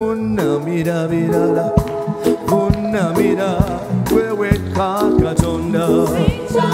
Funamira birala, funamira, wewe kakatonda. Nenda,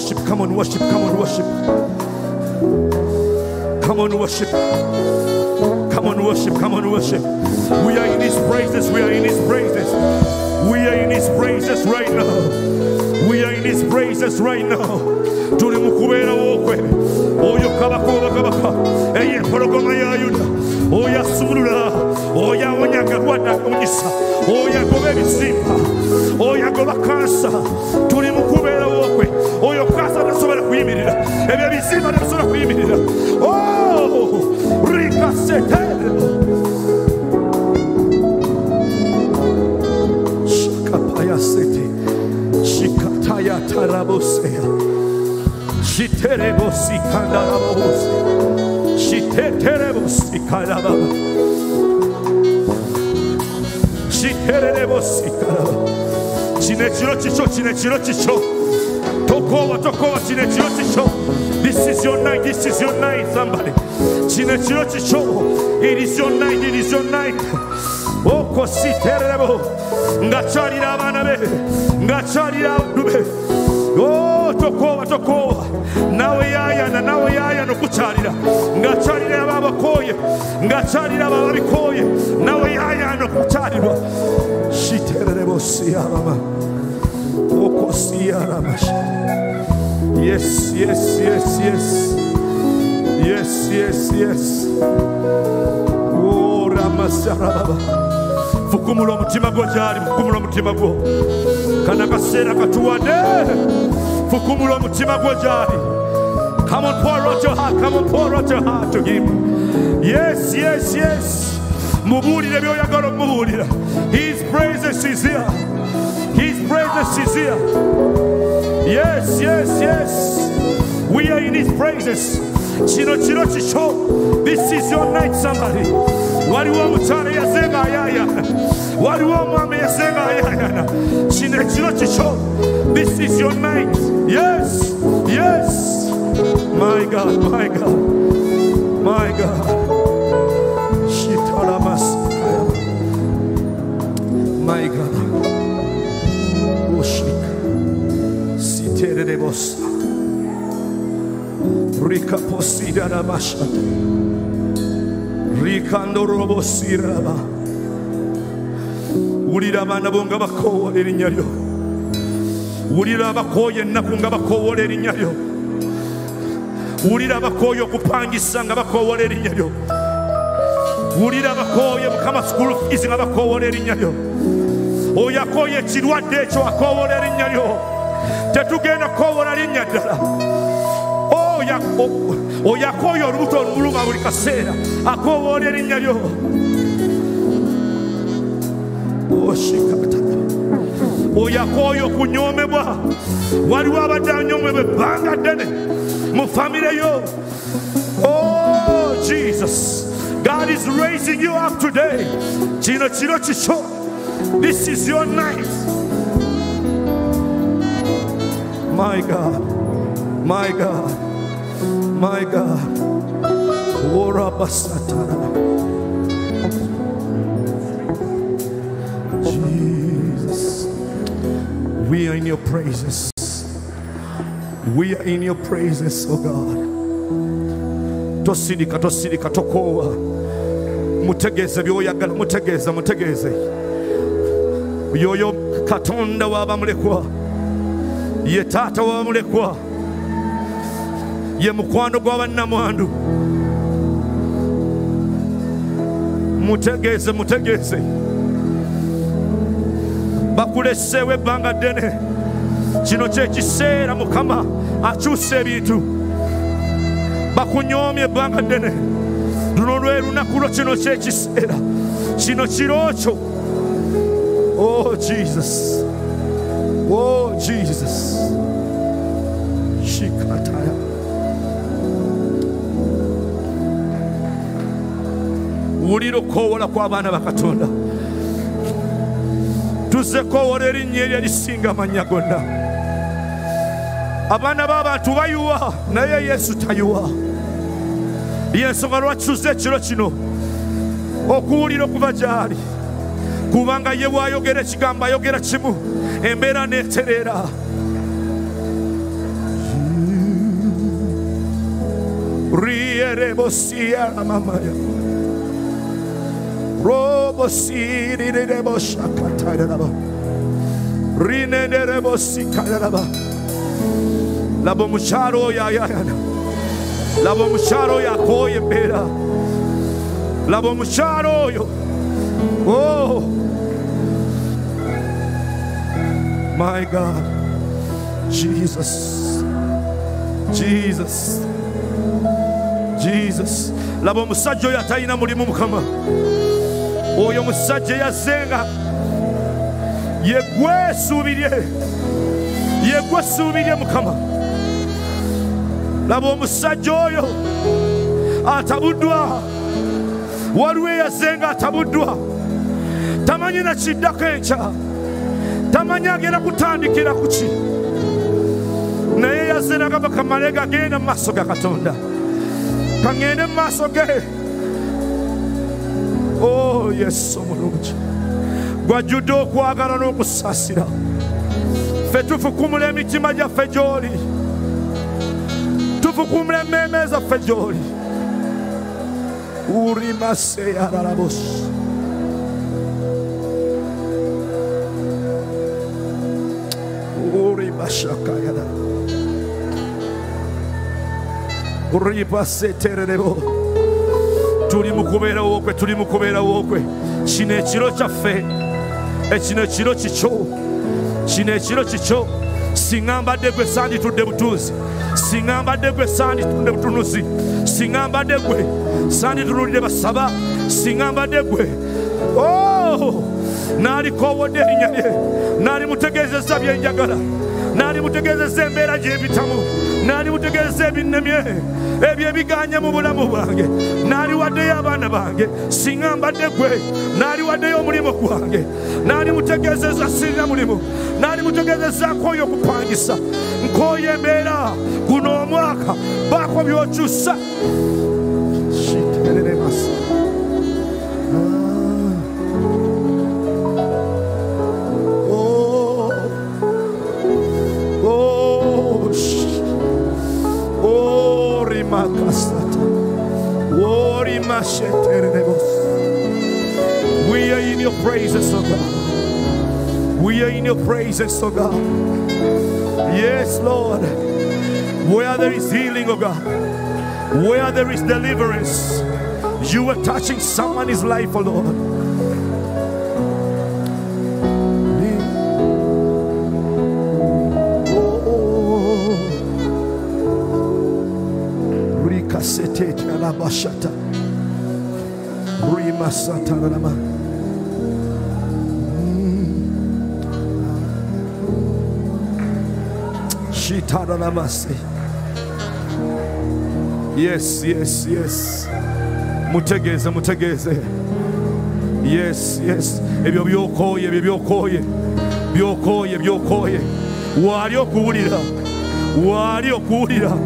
worship. Come on worship. Come on worship. Come on worship. Come on worship. Come on worship. We are in his praises. We are in his praises. We are in his praises right now. We are in his praises right now. Tuli mu kubeera wokwe. Oyo kabaka obakabaka eyempologoma ya yuda. Oyo asumulula oyo awonya agalwadde agawunyisa oyo agoba ebisimba oyo agoba kansa tuli mu kubeera wokwe oyo kansa tasobola kuyimirira. Ebyo ebisimba tebisobola kuyimirira. Oh, rikaseterebo shakapayasete shikatayatarabosea shiterebosikandaraboose shiteterebosikadababa this is your night this is your night somebody. It is your night it is your night. Oh, Okositererebo ngakyalira abaana be. Ngakyalira abaddu be. Oh, tokoowa tokoowa nawe yaayana nawe yaayana okukyalira ngakyalira abo abakooye ngakyalira abo ababikooye nawe yaayana okukyalirwa shitererebo-siyabama okosiyaramasha yes yes yes yes. Yes yes yes. Oh, ramasarababa fukumula omutima gwo gyali. Fukumula omutima gwo. Kana kaseera katuwadde Come on, pour out your heart. Come on, pour out your heart to him. Yes, yes, yes. Mubuulire by'oyagala omubuulira. His praises is here. His praises is here. Yes, yes, yes. We are in his praises. Kino kiro kikyo. This is your night, somebody. Waliwo omukyala eyazenga ayaayana. This is your night. Yes, yes. My God, my God, my God. Shitaramasaya. My God. Oshika. Sitererebosa. Rikaposira ramasha. Rikandorobosiraba. Wulira abaana bo nga bakoowola erinnya lyo. Wulira abakooye ennaku nga bakoowola erinnya lyo. wulira abakooye okupangisa nga bakoowola erinnya lyo. Wulira abakooye mukama sukulu fizi nga bakoowola erinnya lyo. Oyo akooye ekirwadde ekyo akoowola erinnya lyo. Tetugenda kukoowola linnya ddala. Oyo akooye olubuto olumuluma buli kaseera akoowola erinnya lyo akooye okunyoomebwa waliwo abadde anyoomebwa ebbanga ddene mu famire yo. Oh jesus. God is raising you up today. Kino kiro kikyo. This is your night. My god. My god. My god. Orabasatara jesus we are in your praises. We are in your praises oh god. Tosirika tosirika tokoowa mutegeeze byoyagala mutegeeze mutegeeze yoyo katonda w'abamulekwa ye taata w'abamulekwa ye mukwano gw'abannamwandu mutegeeze mutegeeze bakuleseewo ebbanga ddene kino kyekiseera mukama akyusa ebintu bakunyoomya ebbanga ddene luno lwe lunaku lwo kino kyekiseera kino kiro kyo o jesus. O jesus. Shikataya. Wulira okukoowola kw'abaana ba katonda tuzze koowola erinnya eryo erisinga amannya gonna abaana b'abantu bayuwa naye yesu tayuwa yensonga lwaki tuzze ekiro kino okuwulira okuva gy'ali. Kubanga ye bwayogera ekigambo ayogera kimu. Embeera neetereera rierebosiaramamaya rinederebosikaraba laba omukyalo oyo ayayana laba omukyalo oyo akooye embeera laba omukyalo oyo oh. my god. Jesus. Jesus. Jesus. Laba omusajja oyo atalina mulimu mukama oyo musajja eyazenga yegwe esuubirye yegwe esuubirye mukama. Laba omusajja oyo atabuddwa. Waliwo eyazenga atabuddwa. Tamanyi nakiddako enkya. Tamanyi agenda kutandikira ku ki. Naye yazze nagamba kamale gagenda mu maaso ga katonda. Kaŋŋende mu maaso ge o yesu omulungi gwajjudde okwagala n'okusaasira ffe tufukumula emitima gyaffe gy'oli tufukumula emmeeme zaffe gy'oli urimaseyararabos uribashakayara ribasetererebo tuli mu kubeerawo kwe tuli mu kubeerawo kwe kino ekiro kyaffe ekino ekiro kikyo kino ekiro kikyo. Singa mbadde gwe sanditudde butuuzi singa mbadde gwe sanditudde butunuzi singa mbadde gwe sanditunulidde basaba singa mbadde gwe. Oh! n'alikoowodde erinnya lye n'alimutegeezeza byenjagala n'alimutegeezeza embeera gy'ebitamu n'alimutegeezeza ebinnemye ebyo ebiganye mu bulamu bwange. N'aliwaddeyo abaana bange singa mbadde gwe n'aliwaddeyo omulimu gwange. N'alimutegeezeza sirina mulimu. N'alimutegeezezaako oyo okupangisa. Nk'oyo embeera. Guno omwaka baako byokyusa. Shitereremasa. We are in your praises, oh God. We are in your praises, oh God. Yes, Lord. Where there is healing, oh God. Where there is deliverance, you are touching someone's life, oh Lord. Rikasetete alabashata. Rimasata rama. Mm. Shitara namase. Yes, yes, yes. Mutegeeze, mutegeeze. Yes, yes. Ebyo byokooye, ebyo byokooye. Byokooye, byokooye. Waali okuwulira. Waali okuwulira.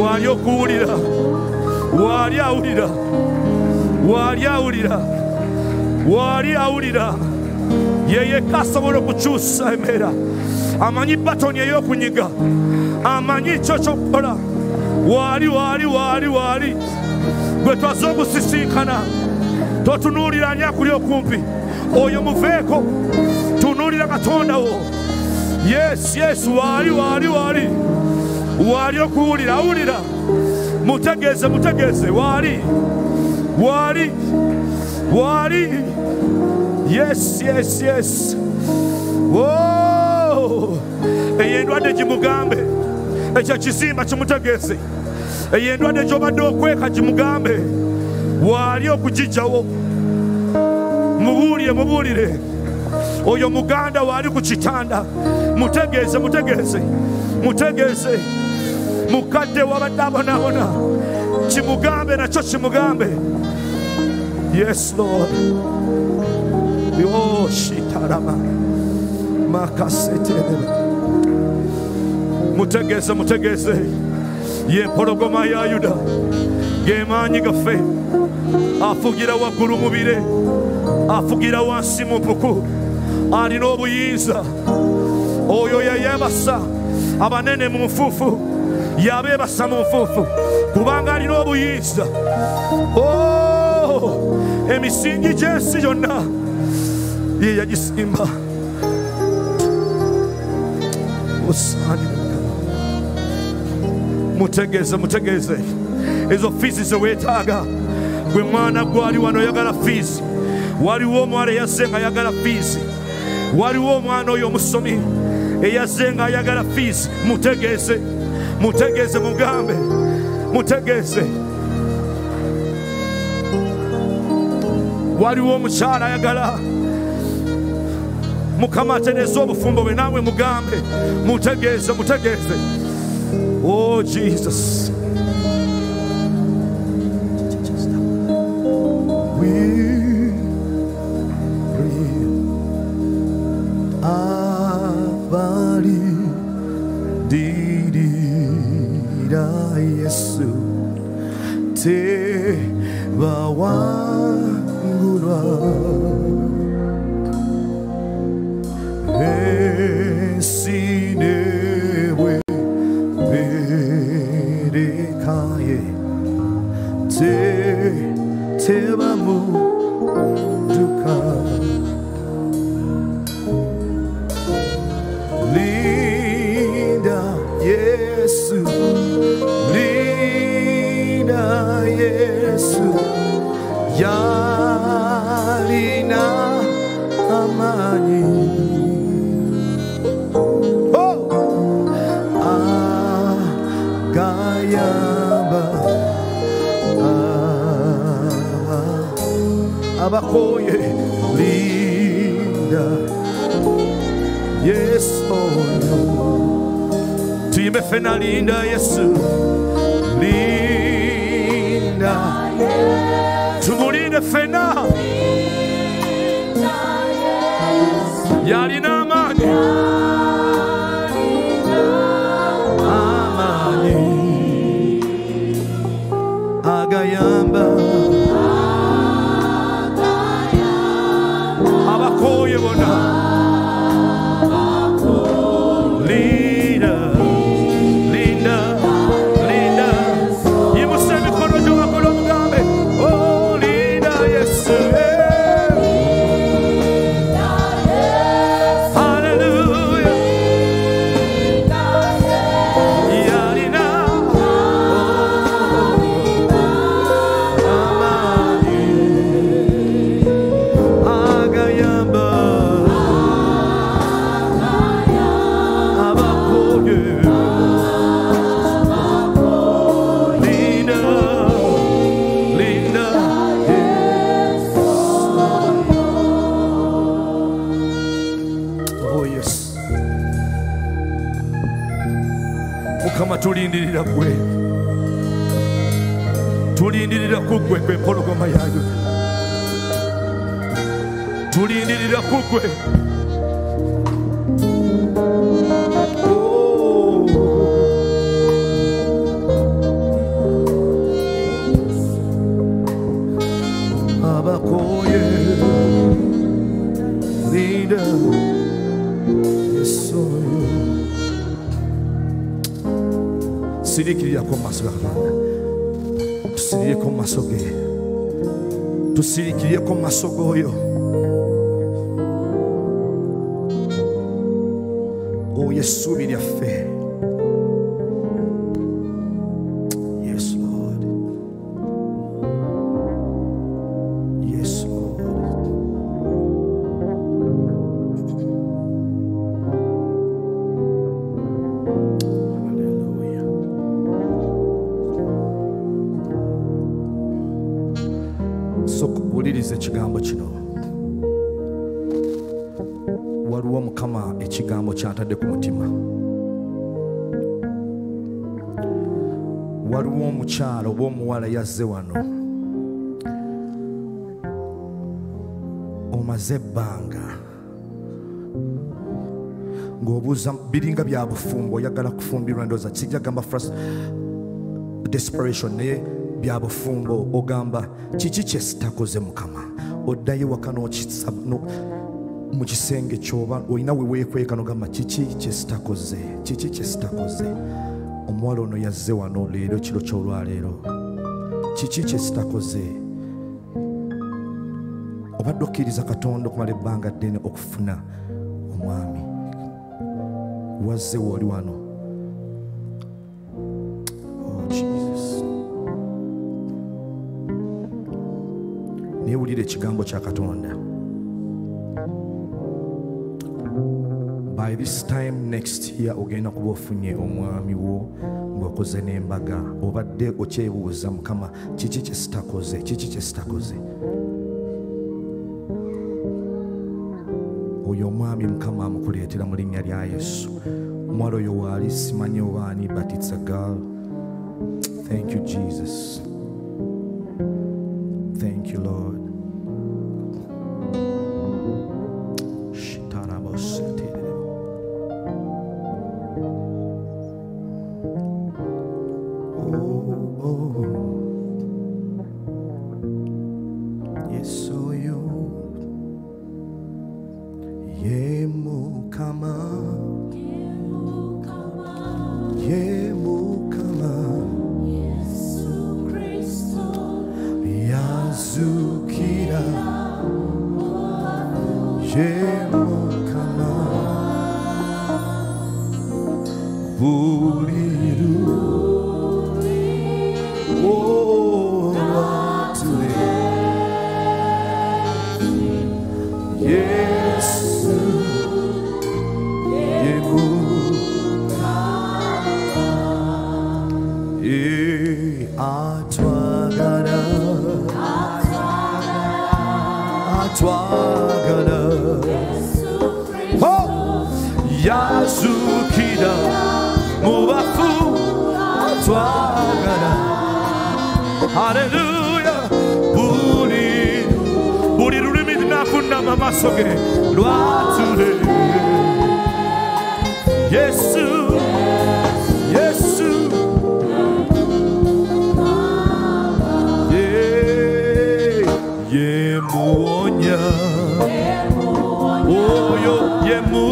Waali okuwulira. Waali awulira. wali awulira. wali awulira. Ye yekka asobola okukyusa embeera. Amanyi batoni ey'okunyiga. Amanyi kyo ky'okukola. wali waali waali waali gwe twaze ogusisinkana totunuulira ani okumpi oyo muveeko tunuulira katonda wo yes yes wali waali waali waali okuwulira awulira mutegeeze mutegeeze waali waali waali yes yes yes. Oh! eyo endwadde gimugambe ekyo kizimba kimutegeeze eyo endwadde gyobadde okweka gimugambe waali okugijjawo mubuulire mubuulire. Oyo muganda waali ku kitanda. Mutegeeze mutegeeze mutegeeze mukadde wabadde abonaabona kimugambe nakyo kimugambe yes lord. Yo shitarama. Makaseterera mutegeeze mutegeeze yempologoma ya yuda. Ge maanyi gaffe afugira waggulu mubire. Afugira wansi mu mpuku alina obuyinza oyo yeyeebasa abanene mu nfuufu yabeebasa mu nfuufu kubanga alina obuyinza. Oh, emisingi gy'ensi yonna ye yagisimba. Mukama. mutegeeze mutegeeze. Ezo fiizi zeweetaaga gwe mwana gwali wano oyagala fiizi. Waliwo omwana eyazze nga ayagala fiizi. Waliwo omwana oyo omusomi eyazze nga ayagala fiizi. Mutegeeze mutegeeze mugambe mutegeeze waliwo omukyala ayagala. Mukama atereeza obufumbo bwe naamwe mugambe. Mutegeeze mutegeeze oh jesus Oh! Ah. abakoye linda. Yesu oyo tuyimbe fena linda yesu. Linda tulindirira kugwe kwempologoma yayo. Tulindirira kugwe oh. abakoye. Linda. Yesoyo sirikirira ko maso açougueiro. Tu se cria como açougueiro. Ou oh, ia subir a fé. Ekigambo kino. Waliwo mukama ekigambo kyantadde ku mutima. Waliwo omukyala oba omuwala yazze wano. Omaze ebbanga. Ng'obuuza biringa bya bufumbo oyagala kufumbirwa ndooza kijja gamba frus desperation naye bya bufumbo ogamba kiki kye sitakoze mukama oddayo waka mu kisenge kyoba olina we weekweka nogamba kiki kyesitakoze kiki kyesitakoze omuwala ono yazze wano leero kiro kyolwaleero. Kiki kyesitakoze obadde okkiriza katonda okumala ebbanga ddene okufuna omwami. Wazze wooli wano neewulira ekigambo kya katonda. By this time next year ogenda kuba ofunye omwami wo ng'okoze n'embaga. Obadde okyebuuza mukama kiki kyesitakoze kiki kyesitakoze oyo omwami mukama amukuleetera mu linnya lya yesu. Omuwala oyo waali simanyi obaani but its a girl. Thank you jesus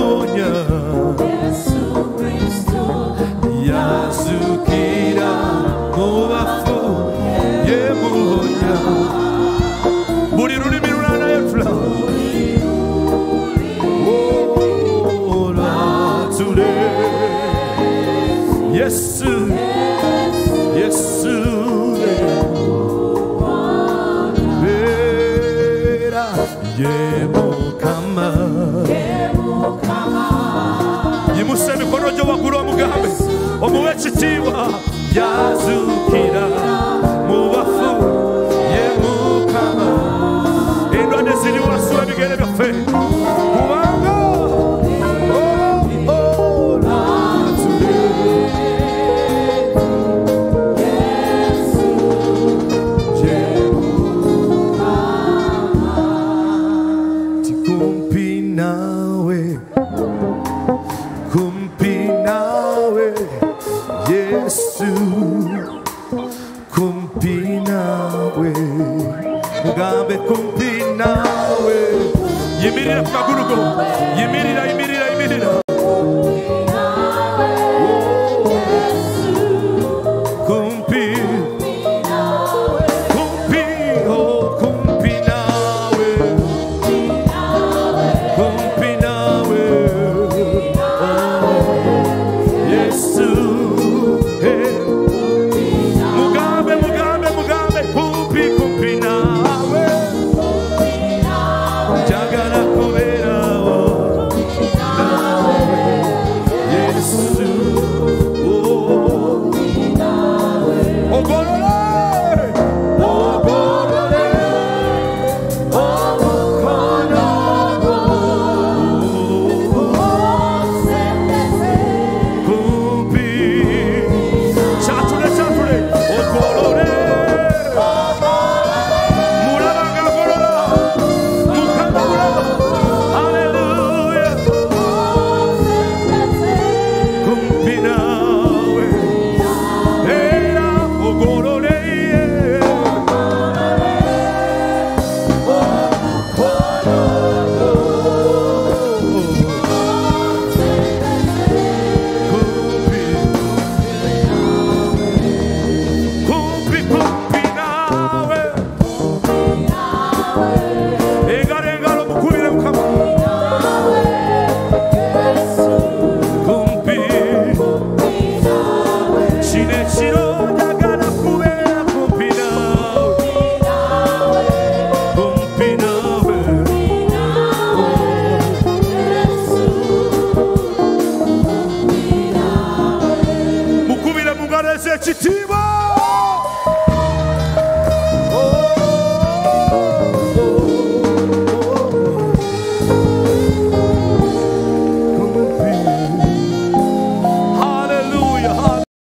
yemuonya yazukira mu bafu 父は安き